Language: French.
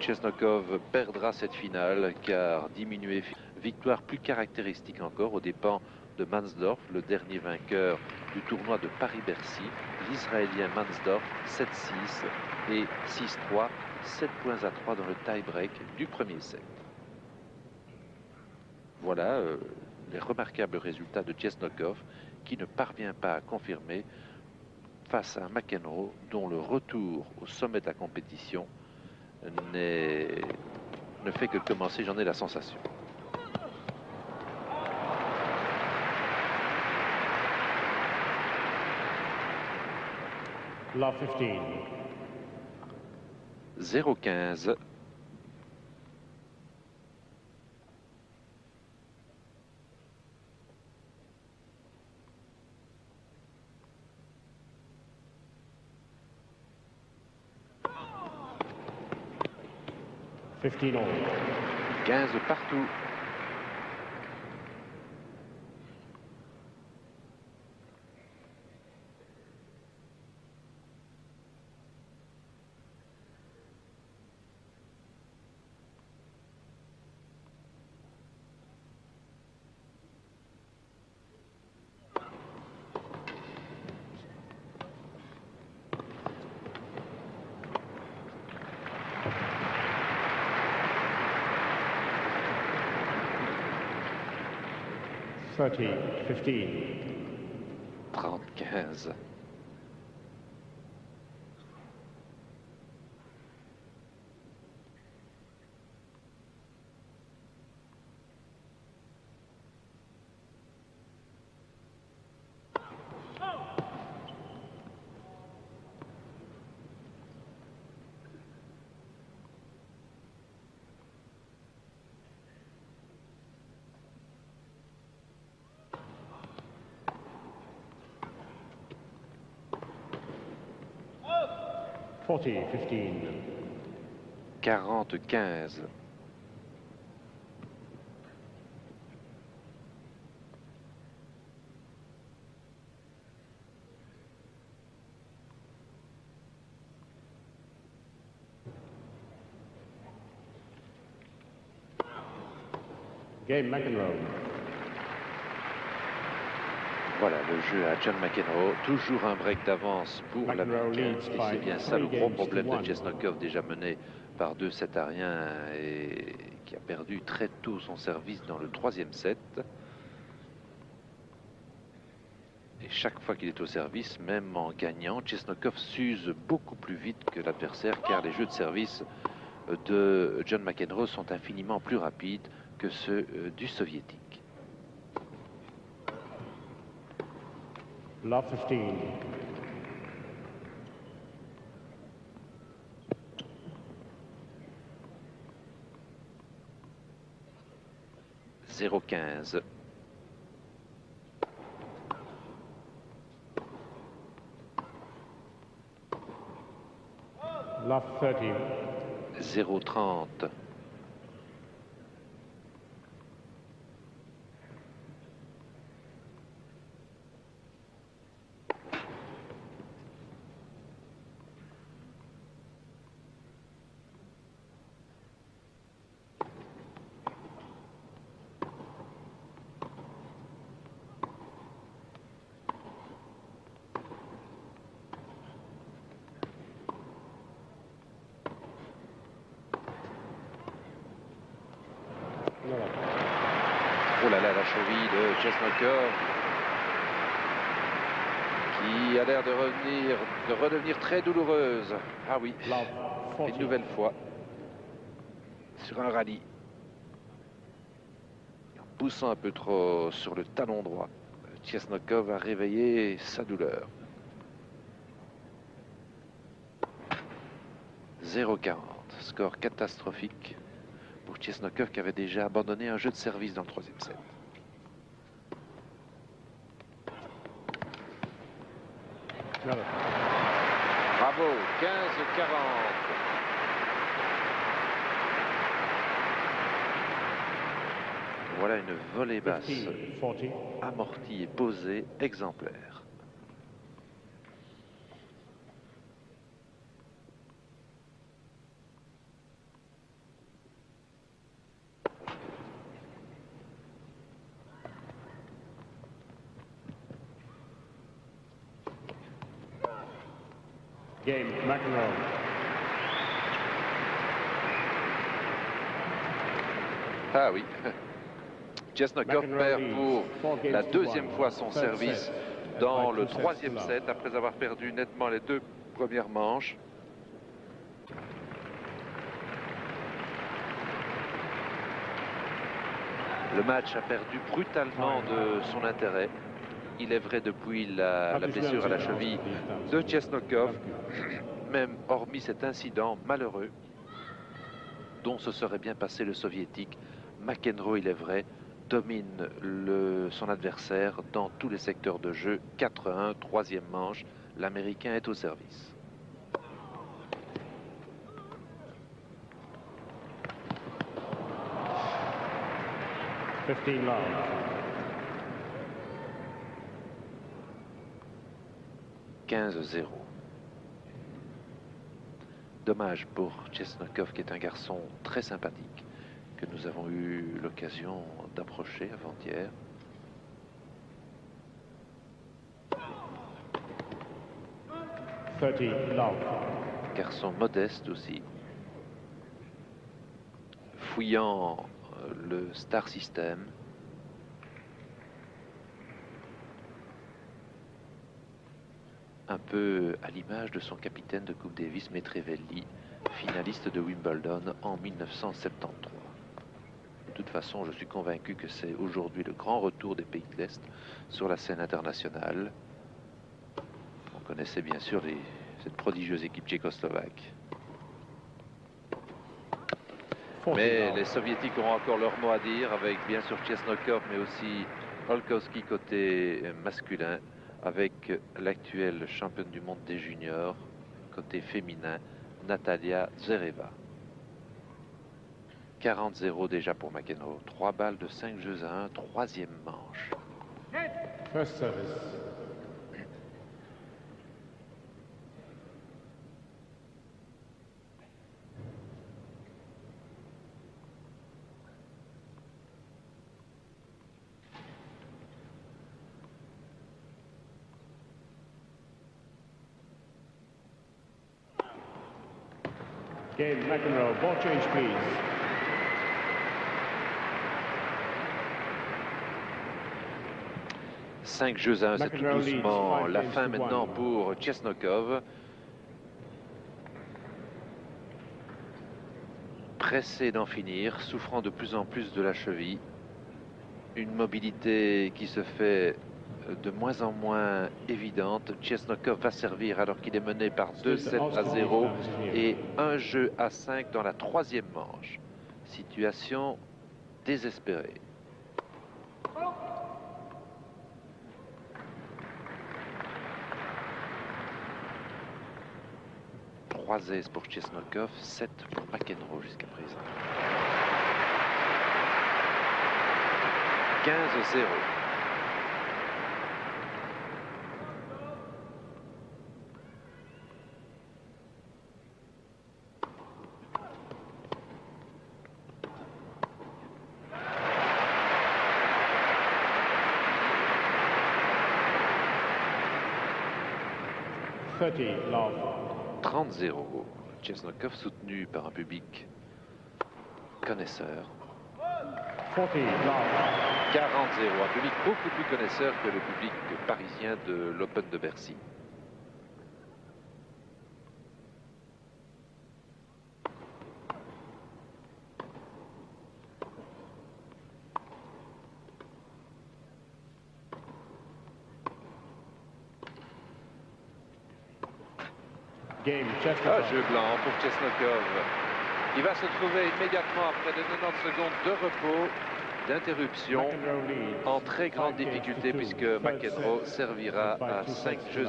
Chesnokov perdra cette finale car diminué victoire plus caractéristique encore aux dépens de Mansdorf, le dernier vainqueur du tournoi de Paris-Bercy, l'Israélien Mansdorf 7-6 et 6-3, 7 points à 3 dans le tie-break du premier set. Voilà euh, les remarquables résultats de Chesnokov qui ne parvient pas à confirmer face à McEnroe dont le retour au sommet de la compétition ne fait que commencer, j'en ai la sensation. La 15. 0-15. 15 partout. 30, 15. 30, 15. 40, 15. 40, Game McEnroe. Voilà le jeu à John McEnroe. Toujours un break d'avance pour l'Américain. Et c'est bien ça le gros problème de. Chesnokov, déjà mené par deux sets à rien et qui a perdu très tôt son service dans le troisième set. Et chaque fois qu'il est au service, même en gagnant, Chesnokov s'use beaucoup plus vite que l'adversaire car les jeux de service de John McEnroe sont infiniment plus rapides que ceux euh, du soviétique. Love 15. 0-15. Love 30. 0-30. No. Là, la cheville de Chesnokov qui a l'air de revenir, de redevenir très douloureuse. Ah oui, une 40. nouvelle fois sur un rallye. En poussant un peu trop sur le talon droit, Chesnokov a réveillé sa douleur. 0,40, score catastrophique pour Chesnokov qui avait déjà abandonné un jeu de service dans le troisième set. Bravo, 15-40. Voilà une volée basse, 15, 40. amortie et posée, exemplaire. McEnroe. Ah oui. Chesnokov perd pour la deuxième fois son service dans le troisième set après avoir perdu nettement les deux premières manches. Le match a perdu brutalement de son intérêt. Il est vrai depuis la, la blessure à la cheville de Chesnokov, même hormis cet incident malheureux dont se serait bien passé le soviétique, McEnroe, il est vrai, domine le- son adversaire dans tous les secteurs de jeu. 4-1, troisième manche, l'Américain est au service. 15-0. Dommage pour Chesnokov, qui est un garçon très sympathique, que nous avons eu l'occasion d'approcher avant-hier. Garçon modeste aussi, fouillant euh, le star system. Un peu à l'image de son capitaine de Coupe Davis, Metrevelli, finaliste de Wimbledon en 1973. De toute façon, je suis convaincu que c'est aujourd'hui le grand retour des pays de l'Est sur la scène internationale. On connaissait bien sûr les- cette prodigieuse équipe tchécoslovaque. Mais les soviétiques auront encore leur mot à dire avec bien sûr Chesnokov, mais aussi Olkowski côté euh, masculin, avec l'actuelle championne du monde des juniors côté féminin, Natalia Zvereva. 40-0 déjà pour McEnroe. 3 balles de 5 jeux à 1, troisième manche. First service. Game, McEnroe. Ball change, please. Cinq jeux à 1, c'est tout doucement. La fin maintenant pour Chesnokov. Pressé d'en finir, souffrant de plus en plus de la cheville. Une mobilité qui se fait de moins en moins évidente. Chesnokov va servir alors qu'il est mené par 2-7 à 0 et un jeu à 5 dans la troisième manche. Situation désespérée. Trois aises pour Chesnokov, 7 pour McEnroe jusqu'à présent. 15-0. 30-0. Chesnokov soutenu par un public connaisseur. Forty love. 40-0. Un public beaucoup plus connaisseur que le public parisien de l'Open de Bercy. Game, Ah, Chesnokov. jeu blanc pour Chesnokov. Il va se trouver immédiatement après de 90 secondes de repos, d'interruption, en très grande difficulté puisque McEnroe servira à two 5 sets to jeux.